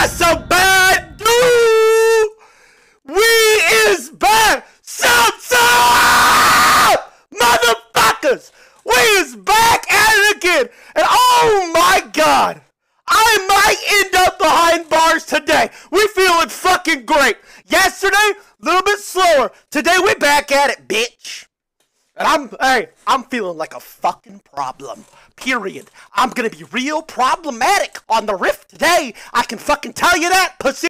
That's a bad dude. We is back, Shouts motherfuckers. We is back at it again. And oh my God. I might end up behind bars today. We feeling fucking great. Yesterday, a little bit slower. Today, we back at it, bitch. And I'm, hey, I'm feeling like a fucking problem. Period. I'm gonna be real problematic on the Rift today. I can fucking tell you that, pussy.